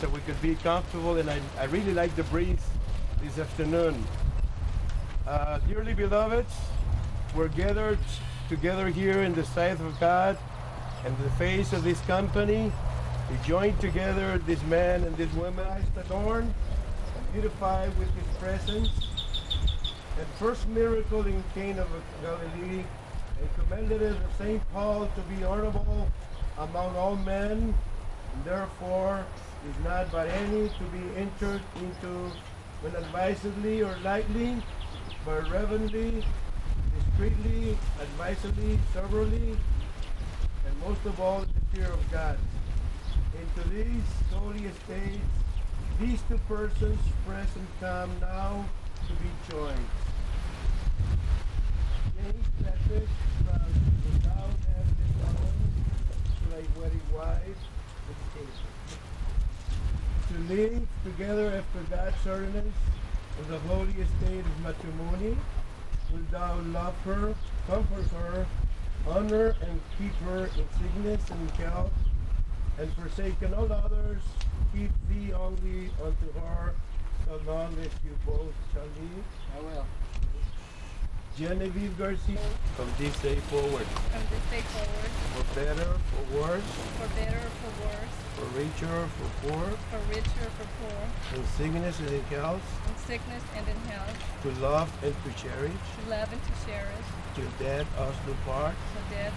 so we could be comfortable. And I, I really like the breeze this afternoon. Uh, dearly beloved, we're gathered together here in the sight of God and the face of this company. We join together this man and this woman, adorned and beautified with his presence. And first miracle in Cana of Galilee, and commended as of St. Paul to be honorable among all men, therefore is not by any to be entered into when advisedly or lightly, but reverently, discreetly, advisedly, soberly, and most of all, the fear of God. Into these holy estates, these two persons present come now to be joined. James Patrick from without have been known to like wedding wife with To live together after God's of the holy estate of matrimony, wilt thou love her, comfort her, honor and keep her in sickness and in health, and forsaken all others, keep thee only unto her, so long as you both shall live. I will. Genevieve Garcia, from this day forward, from this day forward, for better, for worse, for better for worse, for richer, for poor, for richer for poor, in sickness and in health, in sickness and in health, to love and to cherish, to love and to cherish, till death us do part, till death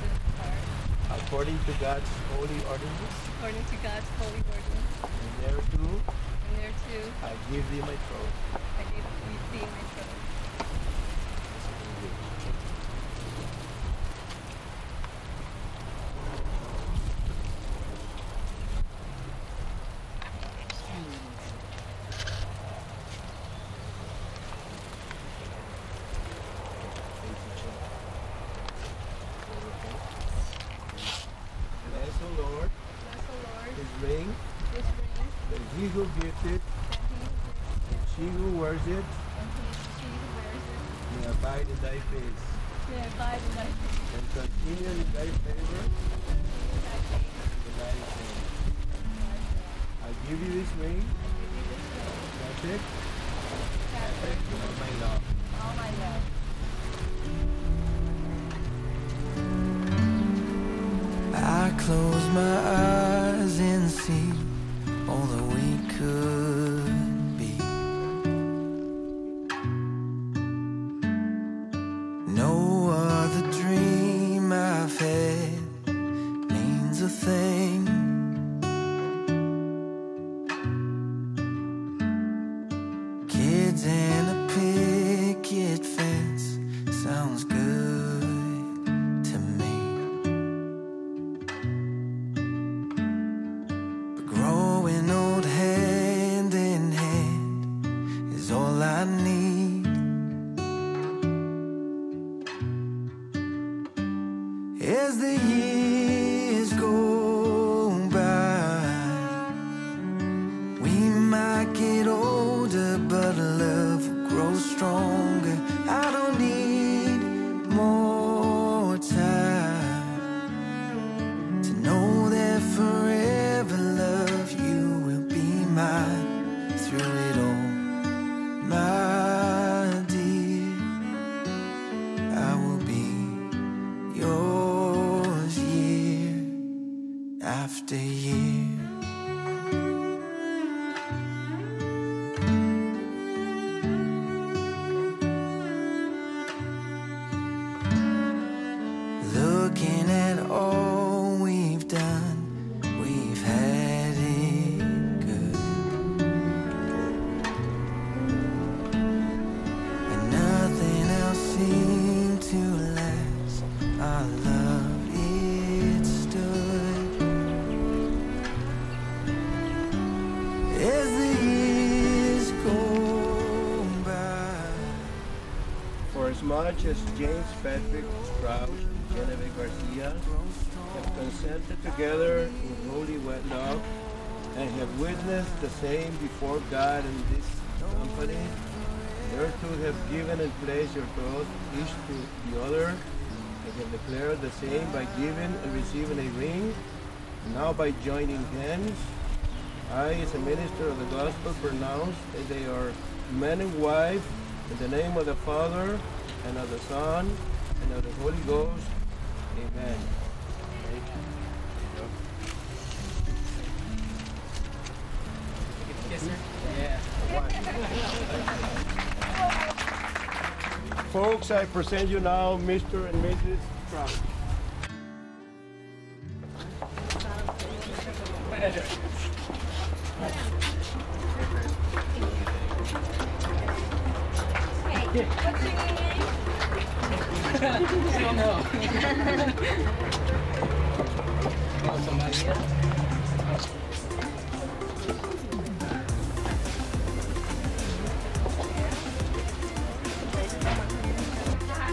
do part, according to God's holy ordinance, according to God's holy ordinance, and thereto and thereto I give thee my troth. I give thee my troth. Bless the Lord, Bless the Lord, his ring, this ring, that he who gives it, that he who gives and she who wears it, it, and he, she who wears it, may abide in thy face, may abide in thy faith, and continue in thy favor, in thy faith, in thy name. in thy faith. I give you this ring, I give you this ring, Patrick, Patrick, of my love. all my love. I close my eyes and see all that we could will James Patrick Strauss and Genevieve Garcia have consented together in holy wedlock and have witnessed the same before God and this company, thereto have given and placed your troth each to the other, and have declared the same by giving and receiving a ring, Now by joining hands, I, as a minister of the gospel, pronounce that they are man and wife in the name of the Father and of the Son and of the Holy Ghost. Amen. Yes, sir. Yeah. Folks, I present you now Mr. and Mrs. Trump. Hey, what's your name? I don't know. oh, somebody else?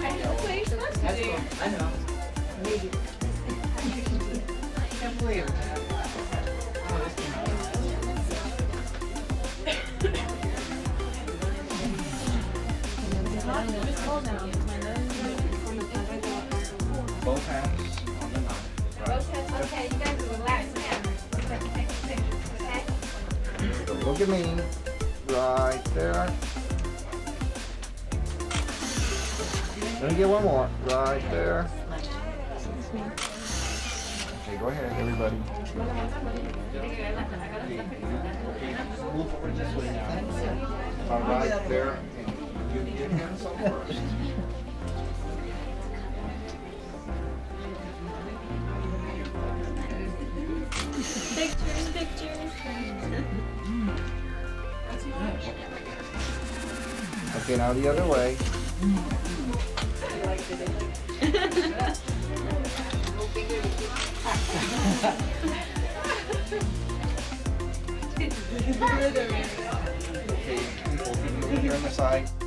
That's what you're to That's do. cool. I know. Can't believe it. Oh, this came out. Both hands on the knife. Right. Okay, you guys relax now. Take a picture, okay? So look at me. Right there. Let me get one more. Right there. Okay, go ahead, everybody. Move over this way now. All right there. You give him some first. Pictures, pictures. Okay, now the other way. Okay, people, can you look on the side?